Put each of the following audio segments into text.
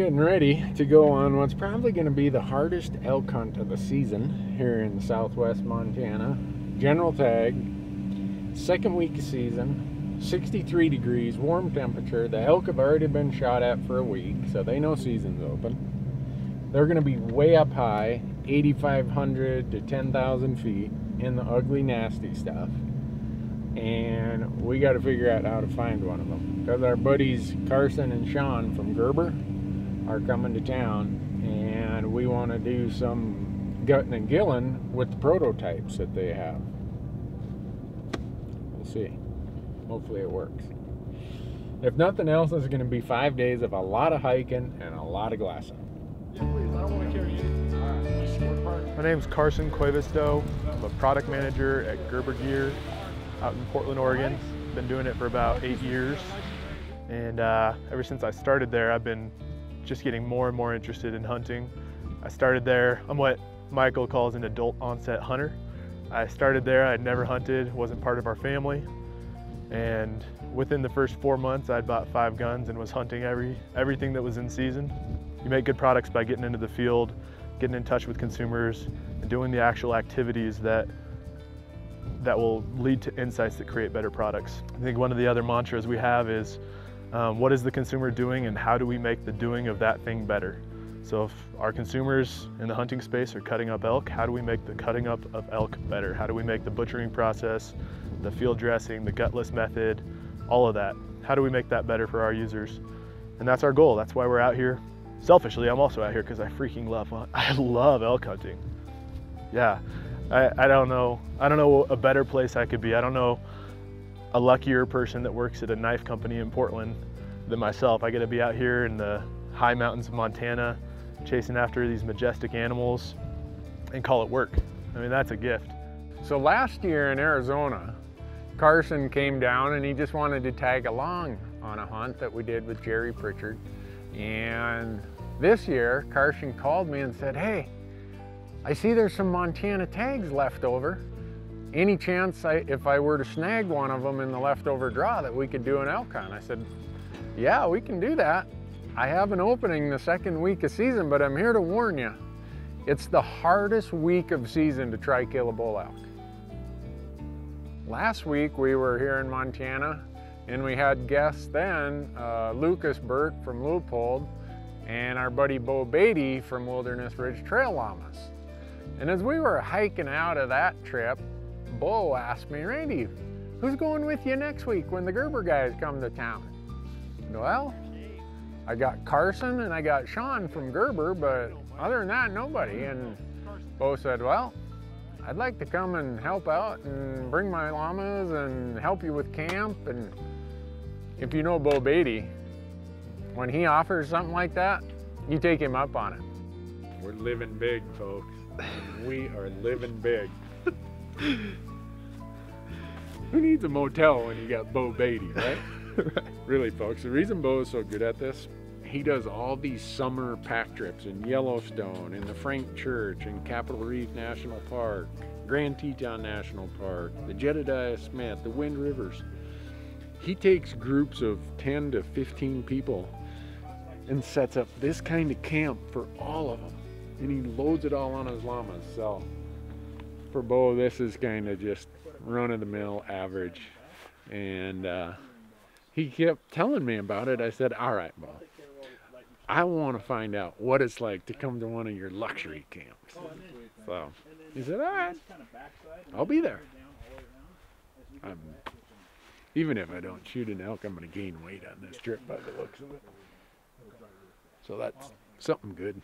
getting ready to go on what's probably going to be the hardest elk hunt of the season here in southwest Montana. General tag, second week of season, 63 degrees, warm temperature. The elk have already been shot at for a week, so they know season's open. They're going to be way up high, 8,500 to 10,000 feet in the ugly, nasty stuff. And we got to figure out how to find one of them because our buddies Karrson and Sean from Gerber are coming to town and we want to do some gutting and gilling with the prototypes that they have. We'll see. Hopefully it works. If nothing else, it's going to be five days of a lot of hiking and a lot of glassing. Yeah, please. I don't want to carry anything. My name's Karrson Koivisto. I'm a product manager at Gerber Gear out in Portland, Oregon. Been doing it for about eight years. And uh, ever since I started there, I've been just getting more and more interested in hunting. I started there, I'm what Michael calls an adult onset hunter. I started there, I'd never hunted, wasn't part of our family. And within the first four months, I'd bought five guns and was hunting every everything that was in season. You make good products by getting into the field, getting in touch with consumers, and doing the actual activities that that will lead to insights that create better products. I think one of the other mantras we have is um, what is the consumer doing and how do we make the doing of that thing better? So if our consumers in the hunting space are cutting up elk, how do we make the cutting up of elk better? How do we make the butchering process, the field dressing, the gutless method, all of that? How do we make that better for our users? And that's our goal. That's why we're out here. Selfishly, I'm also out here because I freaking love, I love elk hunting. Yeah, I, I don't know. I don't know a better place I could be. I don't know a luckier person that works at a knife company in Portland than myself. I get to be out here in the high mountains of Montana, chasing after these majestic animals and call it work. I mean, that's a gift. So last year in Arizona, Karrson came down and he just wanted to tag along on a hunt that we did with Jerry Pritchard. And this year, Karrson called me and said, hey, I see there's some Montana tags left over. Any chance I, if I were to snag one of them in the leftover draw that we could do an elk hunt? I said, yeah, we can do that. I have an opening the second week of season, but I'm here to warn you. It's the hardest week of season to try kill a bull elk. Last week we were here in Montana and we had guests then, uh, Lucas Burt from Leupold and our buddy Beau Baty from Wilderness Ridge Trail Llamas. And as we were hiking out of that trip, Beau asked me, Randy, who's going with you next week when the Gerber guys come to town? Well, I got Carson and I got Sean from Gerber, but other than that, nobody. And Beau said, well, I'd like to come and help out and bring my llamas and help you with camp. And if you know Beau Baty, when he offers something like that, you take him up on it. We're living big, folks we are living big. Who needs a motel when you got Beau Baty, right? right? Really, folks, the reason Beau is so good at this, he does all these summer pack trips in Yellowstone, in the Frank Church, in Capitol Reef National Park, Grand Teton National Park, the Jedediah Smith, the Wind Rivers. He takes groups of 10 to 15 people and sets up this kind of camp for all of them and he loads it all on his llamas. So for Beau, this is kind of just run of the mill average. And uh, he kept telling me about it. I said, all right, Beau, I want to find out what it's like to come to one of your luxury camps. So he said, all right, I'll be there. I'm, even if I don't shoot an elk, I'm going to gain weight on this trip by the looks of it. So that's something good.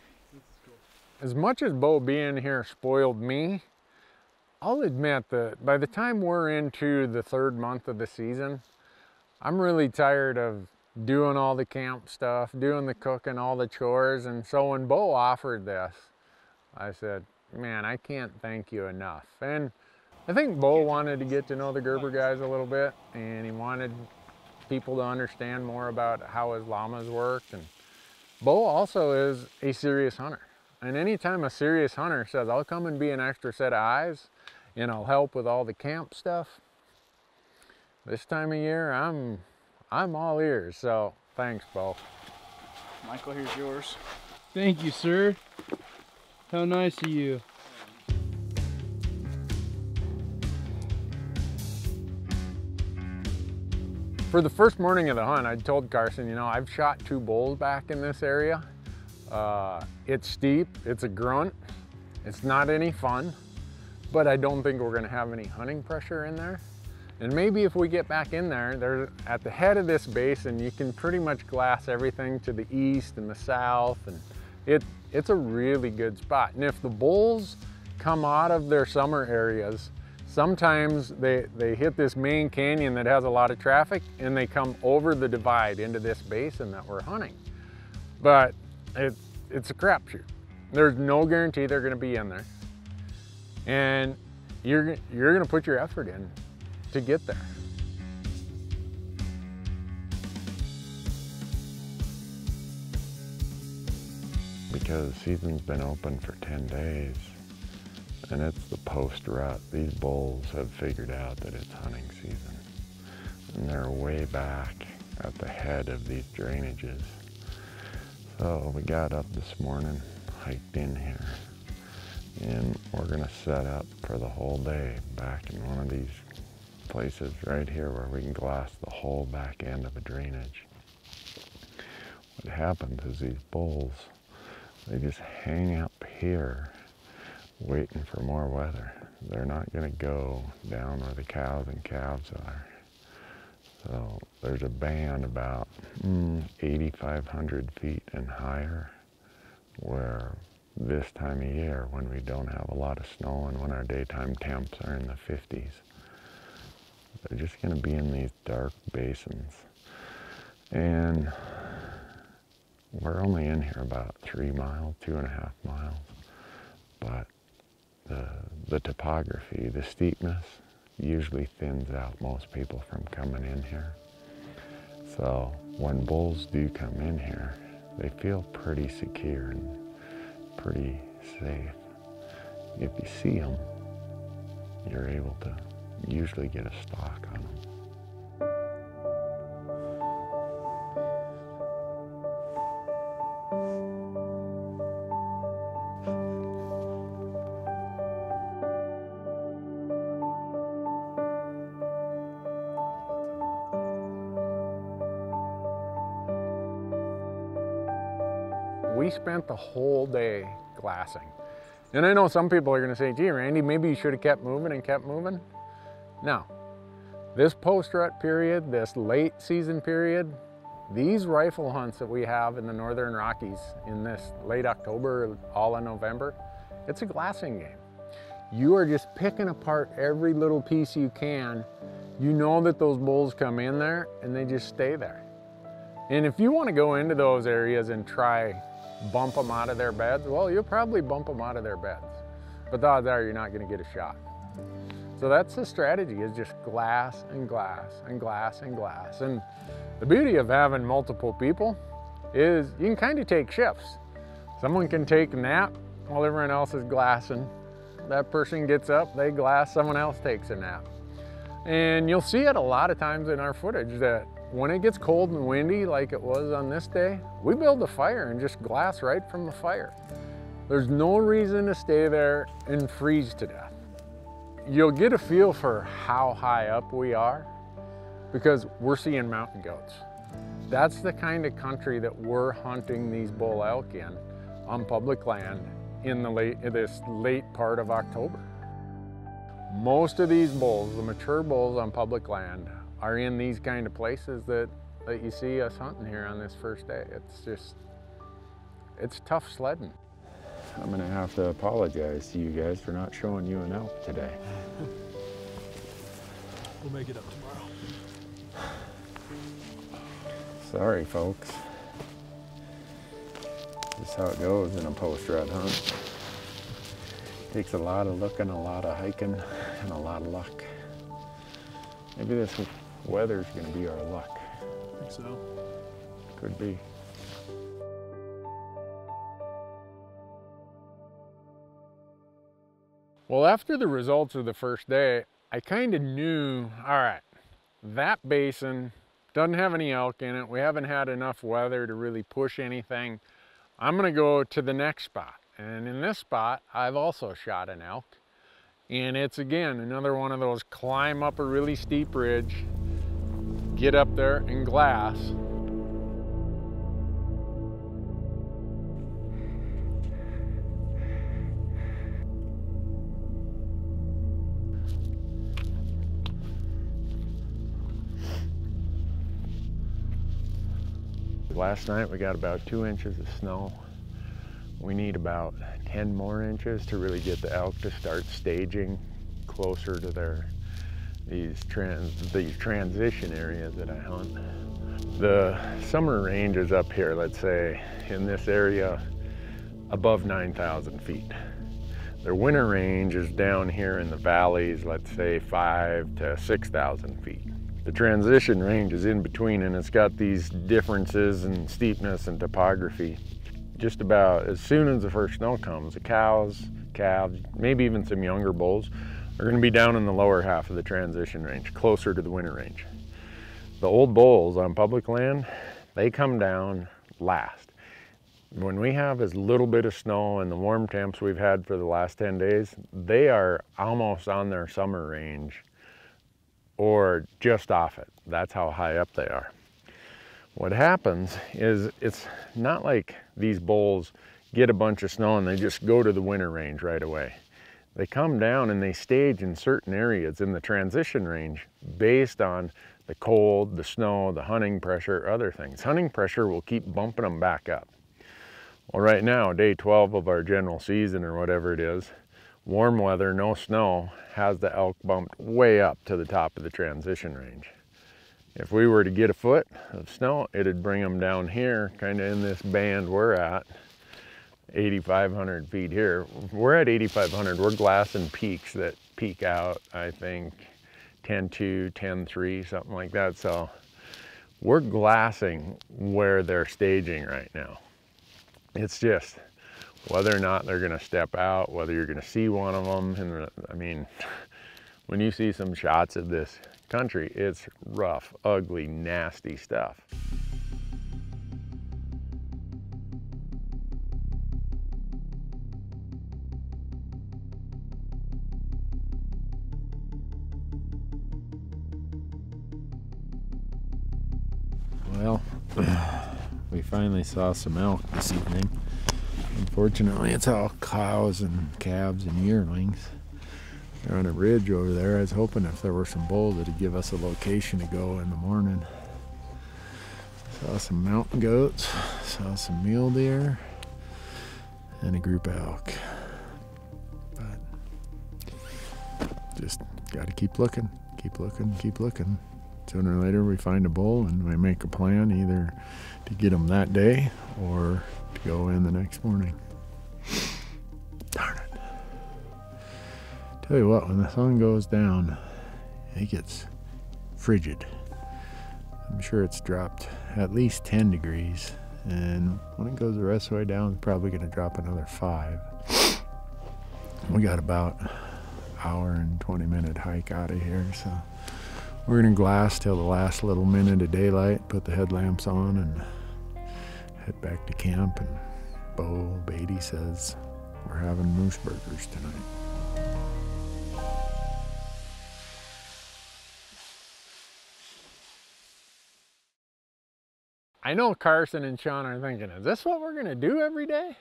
As much as Beau being here spoiled me, I'll admit that by the time we're into the third month of the season, I'm really tired of doing all the camp stuff, doing the cooking, all the chores. And so when Beau offered this, I said, man, I can't thank you enough. And I think Beau wanted to get to know the Gerber guys a little bit and he wanted people to understand more about how his llamas worked. And Beau also is a serious hunter. And anytime a serious hunter says, I'll come and be an extra set of eyes and I'll help with all the camp stuff, this time of year, I'm, I'm all ears. So thanks, Beau. Michael, here's yours. Thank you, sir. How nice of you. For the first morning of the hunt, I told Karrson, you know, I've shot two bulls back in this area. Uh, it's steep, it's a grunt, it's not any fun, but I don't think we're gonna have any hunting pressure in there. And maybe if we get back in there, they're at the head of this basin, you can pretty much glass everything to the east and the south, and it, it's a really good spot. And if the bulls come out of their summer areas, sometimes they, they hit this main canyon that has a lot of traffic and they come over the divide into this basin that we're hunting. But it, it's a crapshoot. There's no guarantee they're gonna be in there. And you're, you're gonna put your effort in to get there. Because the season's been open for 10 days and it's the post rut. These bulls have figured out that it's hunting season and they're way back at the head of these drainages. So we got up this morning, hiked in here, and we're gonna set up for the whole day back in one of these places right here where we can glass the whole back end of a drainage. What happens is these bulls, they just hang up here waiting for more weather. They're not gonna go down where the cows and calves are. So there's a band about mm, 8,500 feet and higher where this time of year when we don't have a lot of snow and when our daytime temps are in the 50s, they're just gonna be in these dark basins. And we're only in here about three miles, two and a half miles, but the, the topography, the steepness, usually thins out most people from coming in here. So when bulls do come in here, they feel pretty secure and pretty safe. If you see them, you're able to usually get a stock on them. We spent the whole day glassing. And I know some people are gonna say, gee, Randy, maybe you should have kept moving and kept moving. No. This post-rut period, this late season period, these rifle hunts that we have in the Northern Rockies in this late October, all in November, it's a glassing game. You are just picking apart every little piece you can. You know that those bulls come in there and they just stay there. And if you want to go into those areas and try bump them out of their beds, well, you'll probably bump them out of their beds. But the odds are you're not going to get a shot. So that's the strategy is just glass and glass and glass and glass. And the beauty of having multiple people is you can kind of take shifts. Someone can take a nap while everyone else is glassing. That person gets up, they glass, someone else takes a nap. And you'll see it a lot of times in our footage that when it gets cold and windy like it was on this day, we build a fire and just glass right from the fire. There's no reason to stay there and freeze to death. You'll get a feel for how high up we are because we're seeing mountain goats. That's the kind of country that we're hunting these bull elk in on public land in the late, this late part of October. Most of these bulls, the mature bulls on public land, are in these kind of places that, that you see us hunting here on this first day. It's just, it's tough sledding. I'm gonna have to apologize to you guys for not showing you an elk today. We'll make it up tomorrow. Sorry, folks. This is how it goes in a post-rut hunt. Takes a lot of looking, a lot of hiking, and a lot of luck. Maybe this weather's gonna be our luck. I think so. Could be. Well, after the results of the first day, I kind of knew, all right, that basin Doesn't have any elk in it. We haven't had enough weather to really push anything. I'm gonna go to the next spot. And in this spot, I've also shot an elk. And it's again, another one of those climb up a really steep ridge, get up there and glass. Last night we got about two inches of snow. We need about 10 more inches to really get the elk to start staging closer to their these trans these transition areas that I hunt. The summer range is up here, let's say, in this area above 9,000 feet. Their winter range is down here in the valleys, let's say five to 6,000 feet. The transition range is in between and it's got these differences in steepness and topography. Just about as soon as the first snow comes, the cows, calves, maybe even some younger bulls are gonna be down in the lower half of the transition range, closer to the winter range. The old bulls on public land, they come down last. When we have as little bit of snow and the warm temps we've had for the last 10 days, they are almost on their summer range or just off it. That's how high up they are. What happens is it's not like these bulls get a bunch of snow and they just go to the winter range right away. They come down and they stage in certain areas in the transition range based on the cold, the snow, the hunting pressure, other things. Hunting pressure will keep bumping them back up. Well, right now, day 12 of our general season or whatever it is, warm weather, no snow, has the elk bumped way up to the top of the transition range. If we were to get a foot of snow, it'd bring them down here, kind of in this band we're at, 8,500 feet here. We're at 8,500, we're glassing peaks that peak out, I think, 10.2, 10.3, something like that. So we're glassing where they're staging right now. It's just, whether or not they're gonna step out, whether you're gonna see one of them. And I mean, when you see some shots of this country, it's rough, ugly, nasty stuff. Well, we finally saw some elk this evening. Unfortunately, it's all cows and calves and yearlings. They're on a ridge over there. I was hoping if there were some bulls, it'd give us a location to go in the morning. Saw some mountain goats, saw some mule deer, and a group of elk. But just got to keep looking, keep looking, keep looking. Sooner or later, we find a bull and we make a plan either to get them that day or to go in the next morning. Darn it. Tell you what, when the sun goes down, it gets frigid. I'm sure it's dropped at least 10 degrees, and when it goes the rest of the way down, it's probably going to drop another 5. We got about hour and 20 minute hike out of here, so we're going to glass till the last little minute of daylight, put the headlamps on, and head back to camp. And Beau Baty says we're having moose burgers tonight. I know Karrson and Sean are thinking, is this what we're going to do every day?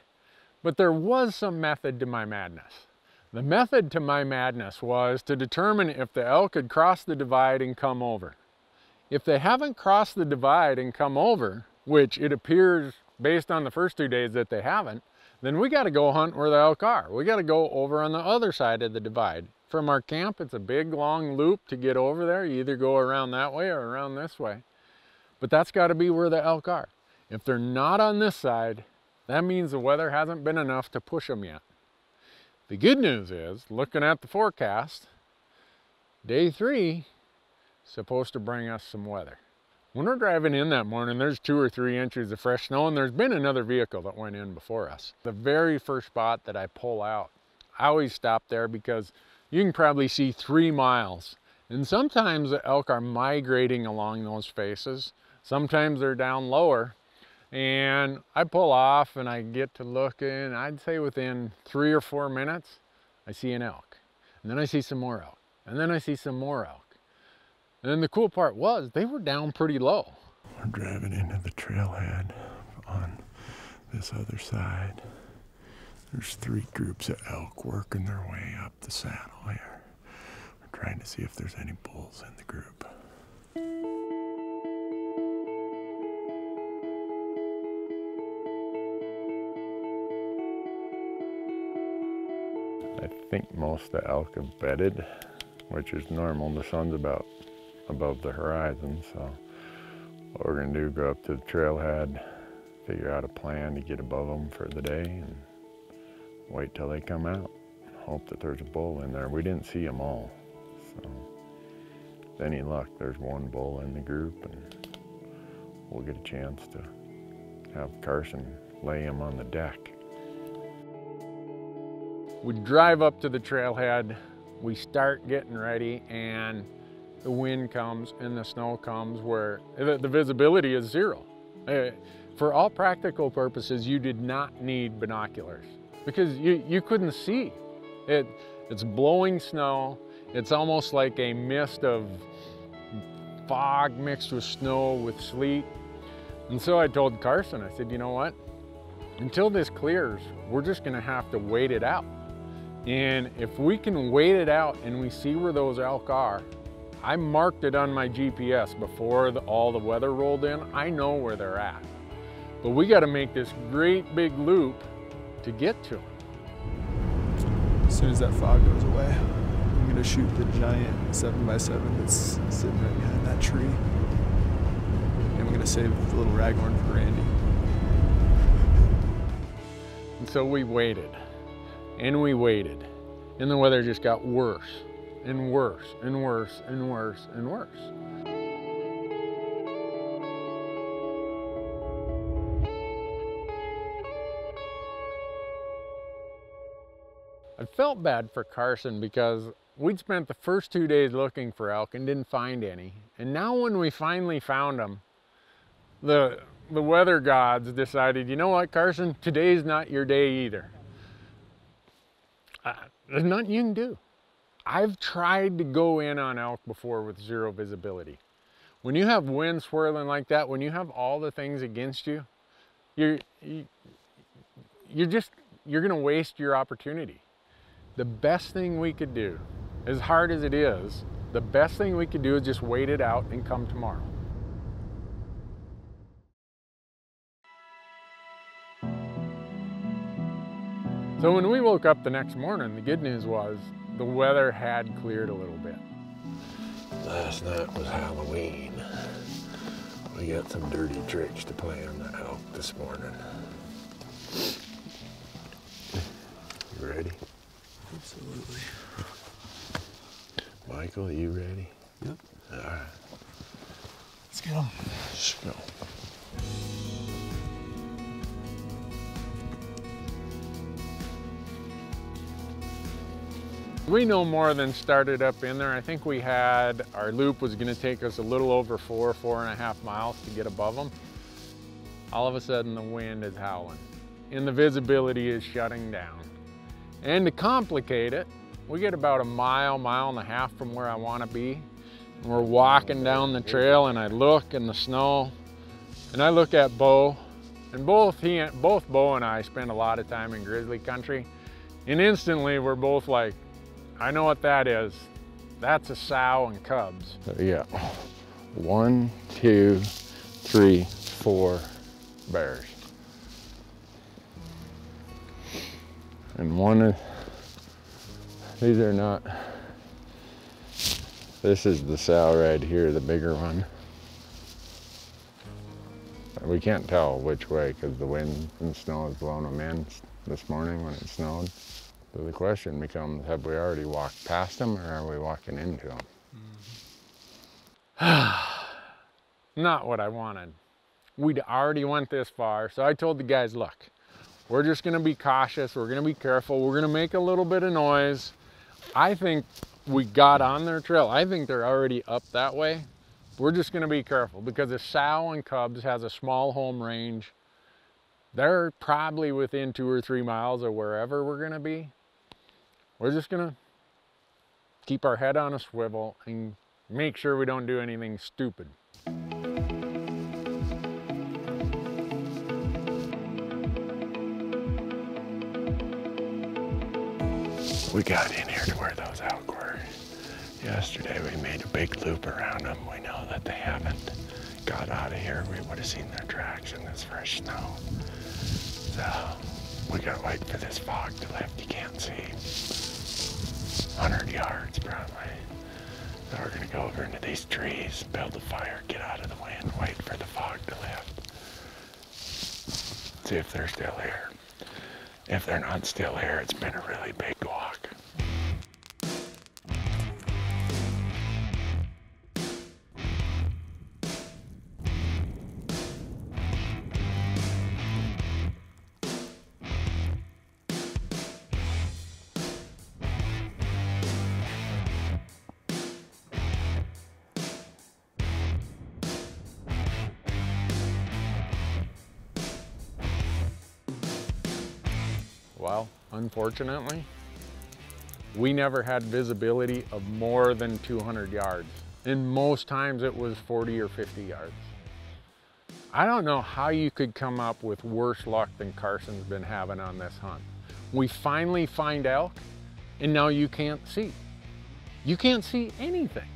But there was some method to my madness. The method to my madness was to determine if the elk had crossed the divide and come over. If they haven't crossed the divide and come over, which it appears based on the first two days that they haven't, then we got to go hunt where the elk are. We got to go over on the other side of the divide. From our camp, it's a big long loop to get over there. You either go around that way or around this way. But that's got to be where the elk are. If they're not on this side, that means the weather hasn't been enough to push them yet. The good news is, looking at the forecast, day three supposed to bring us some weather. When we're driving in that morning, there's two or three inches of fresh snow, and there's been another vehicle that went in before us. The very first spot that I pull out, I always stop there because you can probably see three miles And sometimes the elk are migrating along those faces. Sometimes they're down lower. And I pull off and I get to looking, I'd say within three or four minutes, I see an elk. And then I see some more elk. And then I see some more elk. And then the cool part was they were down pretty low. We're driving into the trailhead on this other side. There's three groups of elk working their way up the saddle here. We're trying to see if there's any bulls in the group. I think most of the elk have bedded, which is normal. The sun's about above the horizon, so what we're gonna do, go up to the trailhead, figure out a plan to get above them for the day and wait till they come out. Hope that there's a bull in there. We didn't see them all, so with any luck, there's one bull in the group and we'll get a chance to have Karrson lay him on the deck. We drive up to the trailhead, we start getting ready, and the wind comes and the snow comes where the, visibility is zero. Uh, for all practical purposes, you did not need binoculars because you, you couldn't see. It, it's blowing snow. It's almost like a mist of fog mixed with snow with sleet. And so I told Karrson, I said, you know what? Until this clears, we're just gonna have to wait it out. And if we can wait it out and we see where those elk are, I marked it on my GPS before the, all the weather rolled in. I know where they're at. But we got to make this great big loop to get to them. As soon as that fog goes away, I'm gonna shoot the giant 7x7 that's sitting right behind that tree. And I'm gonna save the little raghorn for Randy. And so we waited and we waited. And the weather just got worse and worse and worse and worse and worse. I felt bad for Karrson because we'd spent the first two days looking for elk and didn't find any. And now when we finally found them, the, the weather gods decided, you know what, Karrson, today's not your day either. Uh, there's nothing you can do. I've tried to go in on elk before with zero visibility. When you have wind swirling like that, when you have all the things against you, you're, you, you're just, you're gonna waste your opportunity. The best thing we could do, as hard as it is, the best thing we could do is just wait it out and come tomorrow. So when we woke up the next morning, the good news was the weather had cleared a little bit. Last night was Halloween. We got some dirty tricks to play on the elk this morning. You ready? Absolutely. Michael, you ready? Yep. All right, Let's get him. let's go. We no more than started up in there. I think we had, our loop was gonna take us a little over four, four and a half miles to get above them. All of a sudden the wind is howling and the visibility is shutting down. And to complicate it, we get about a mile, mile and a half from where I wanna be. And we're walking down the trail and I look in the snow and I look at Beau and both he, both Beau and I spend a lot of time in grizzly country. And instantly we're both like, I know what that is. That's a sow and cubs. Uh, yeah, one, two, three, four bears. And one of these are not. This is the sow right here, the bigger one. We can't tell which way because the wind and snow has blown them in this morning when it snowed. So the question becomes, have we already walked past them or are we walking into them? Not what I wanted. We'd already went this far, so I told the guys, look, we're just gonna be cautious, we're gonna be careful, we're gonna make a little bit of noise. I think we got on their trail. I think they're already up that way. We're just gonna be careful because the sow and cubs has a small home range. They're probably within two or three miles of wherever we're gonna be. We're just gonna keep our head on a swivel and make sure we don't do anything stupid. We got in here to where those elk were. Yesterday we made a big loop around them. We know that they haven't got out of here. We would have seen their tracks in this fresh snow. So we gotta wait for this fog to lift. You can't see. 100 yards probably. So we're gonna go over into these trees, build a fire, get out of the way and wait for the fog to lift. See if they're still here. If they're not still here, it's been a really big walk. Well, unfortunately, we never had visibility of more than 200 yards. And most times it was 40 or 50 yards. I don't know how you could come up with worse luck than Karrson's been having on this hunt. We finally find elk and now you can't see. You can't see anything.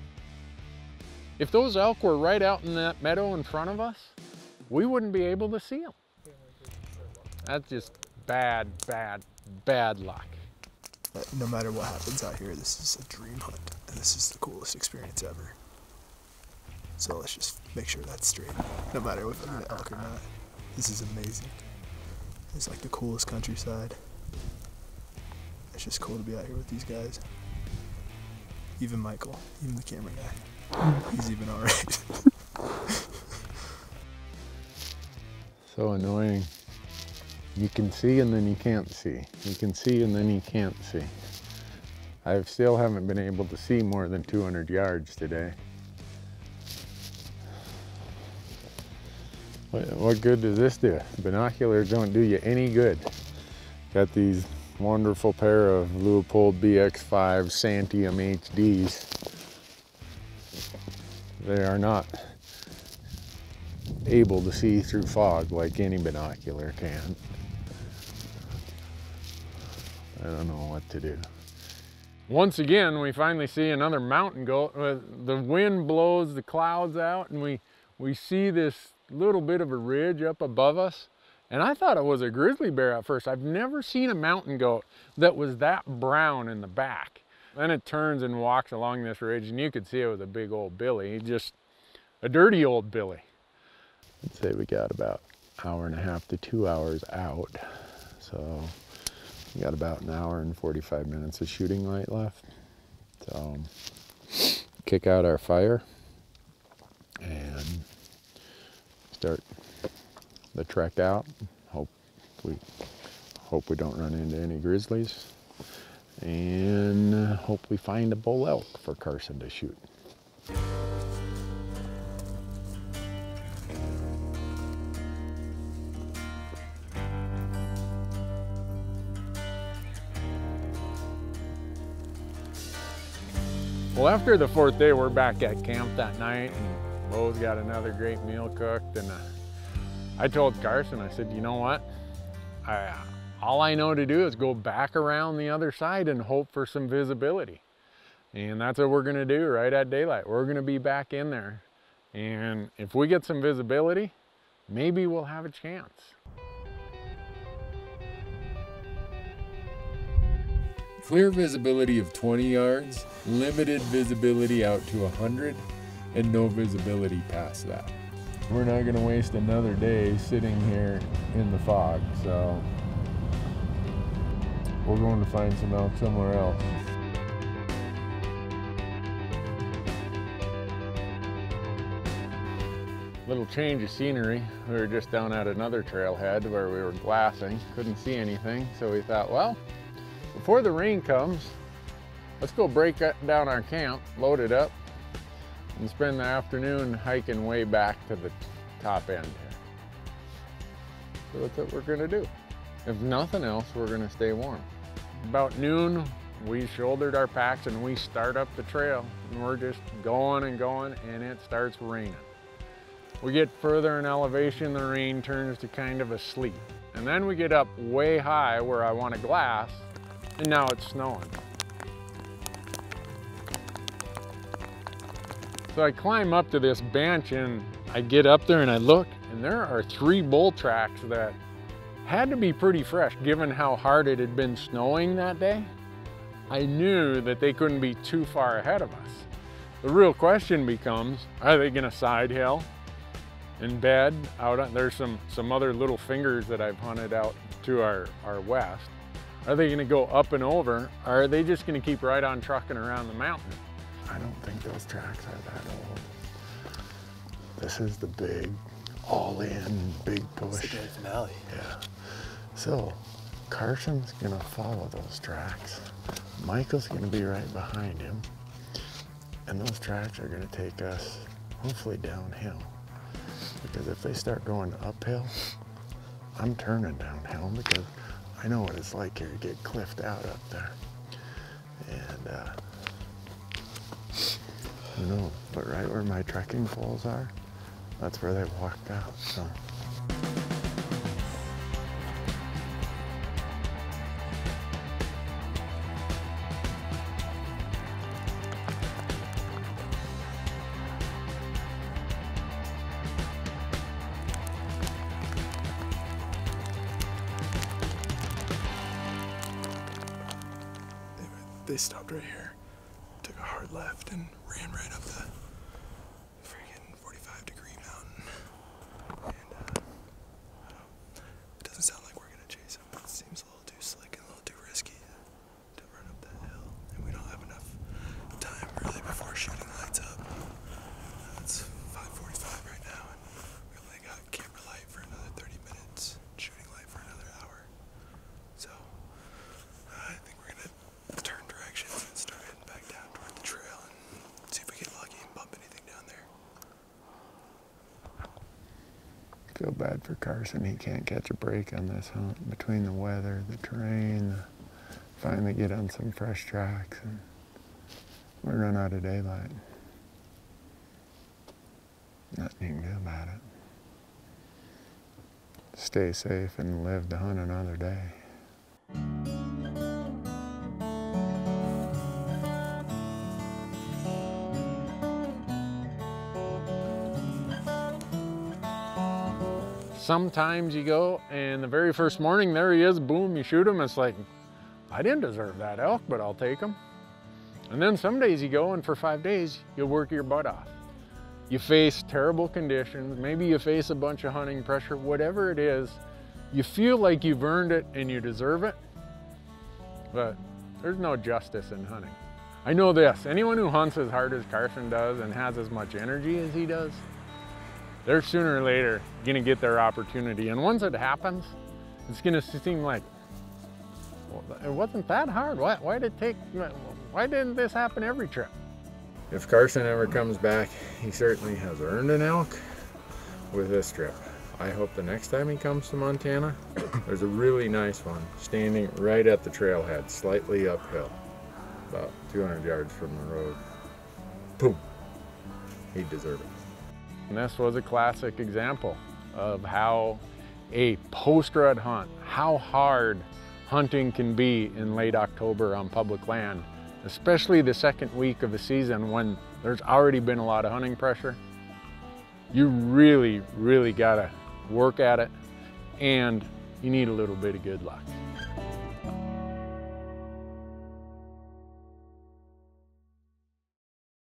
If those elk were right out in that meadow in front of us, we wouldn't be able to see them. That's just bad, bad, bad luck. But no matter what happens out here, this is a dream hunt, and this is the coolest experience ever. So let's just make sure that's straight. No matter if I'm gonna elk or not, this is amazing. It's like the coolest countryside. It's just cool to be out here with these guys. Even Michael, even the camera guy, he's even all right. So annoying. You can see and then you can't see. You can see and then you can't see. I still haven't been able to see more than 200 yards today. What, what good does this do? Binoculars don't do you any good. Got these wonderful pair of Leupold BX5 Santiam HDs. They are not able to see through fog like any binocular can. I don't know what to do. Once again, we finally see another mountain goat. Uh, The wind blows the clouds out and we, we see this little bit of a ridge up above us. And I thought it was a grizzly bear at first. I've never seen a mountain goat that was that brown in the back. Then it turns and walks along this ridge and you could see it was a big old billy. He just a dirty old billy. I'd say we got about hour and a half to two hours out. So we got about an hour and 45 minutes of shooting light left. So um, kick out our fire and start the trek out. Hope we hope we don't run into any grizzlies and uh, hope we find a bull elk for Karrson to shoot. Well, after the fourth day, we're back at camp that night, and Beau's got another great meal cooked. And uh, I told Karrson, I said, you know what? I, uh, all I know to do is go back around the other side and hope for some visibility. And that's what we're gonna do right at daylight. We're gonna be back in there. And if we get some visibility, maybe we'll have a chance. Clear visibility of 20 yards, limited visibility out to 100, and no visibility past that. We're not going to waste another day sitting here in the fog, so we're going to find some elk somewhere else. Little change of scenery. We were just down at another trailhead where we were glassing, couldn't see anything. So we thought, well, before the rain comes, let's go break down our camp, load it up, and spend the afternoon hiking way back to the top end here. So that's what we're gonna do. If nothing else, we're gonna stay warm. About noon, we shouldered our packs and we start up the trail and we're just going and going and it starts raining. We get further in elevation, the rain turns to kind of a sleet. And then we get up way high where I want a glass and now it's snowing. So I climb up to this bench and I get up there and I look and there are three bull tracks that had to be pretty fresh given how hard it had been snowing that day. I knew that they couldn't be too far ahead of us. The real question becomes, are they gonna side hill and bed out on, there's some, some other little fingers that I've hunted out to our, our west. Are they gonna go up and over? Or are they just gonna keep right on trucking around the mountain? I don't think those tracks are that old. This is the big, all-in, big push. It's the push. grand finale. Yeah. So, Karrson's gonna follow those tracks. Michael's gonna be right behind him. And those tracks are gonna take us, hopefully, downhill. Because if they start going uphill, I'm turning downhill because I know what it's like here to get cliffed out up there. And, uh, who knows? But right where my trekking poles are, that's where they walked out. So. They, stopped right here, took a hard left, and ran right up the freaking 45 degree mountain. And uh, I don't- it doesn't sound like we're gonna chase them. It seems a little too slick and a little too risky to, to run up that hill, and we don't have enough time really before shooting lights up. Uh, it's 5:45 right now, and we only got camera light for another 30 minutes, shooting light for another hour. So. I think we're gonna turn directions and start heading back down toward the trail and see if we get lucky and bump anything down there. Feel bad for Karrson. He can't catch a break on this hunt between the weather, the terrain, the finally get on some fresh tracks, and we run out of daylight. Nothing you can do about it. Stay safe and live to hunt another day. Sometimes you go and the very first morning, there he is, boom, you shoot him. It's like, I didn't deserve that elk, but I'll take him. And then some days you go and for five days, you work your butt off. You face terrible conditions, maybe you face a bunch of hunting pressure, whatever it is, you feel like you've earned it and you deserve it, but there's no justice in hunting. I know this, anyone who hunts as hard as Karrson does and has as much energy as he does, they're sooner or later gonna get their opportunity. And once it happens, it's gonna seem like, well, it wasn't that hard. Why, why did it take, why didn't this happen every trip? If Karrson ever comes back, he certainly has earned an elk with this trip. I hope the next time he comes to Montana, there's a really nice one standing right at the trailhead, slightly uphill, about 200 yards from the road. Boom. He'd deserve it. And this was a classic example of how a post-rut hunt, how hard hunting can be in late October on public land, especially the second week of the season when there's already been a lot of hunting pressure. You really, really gotta work at it and you need a little bit of good luck.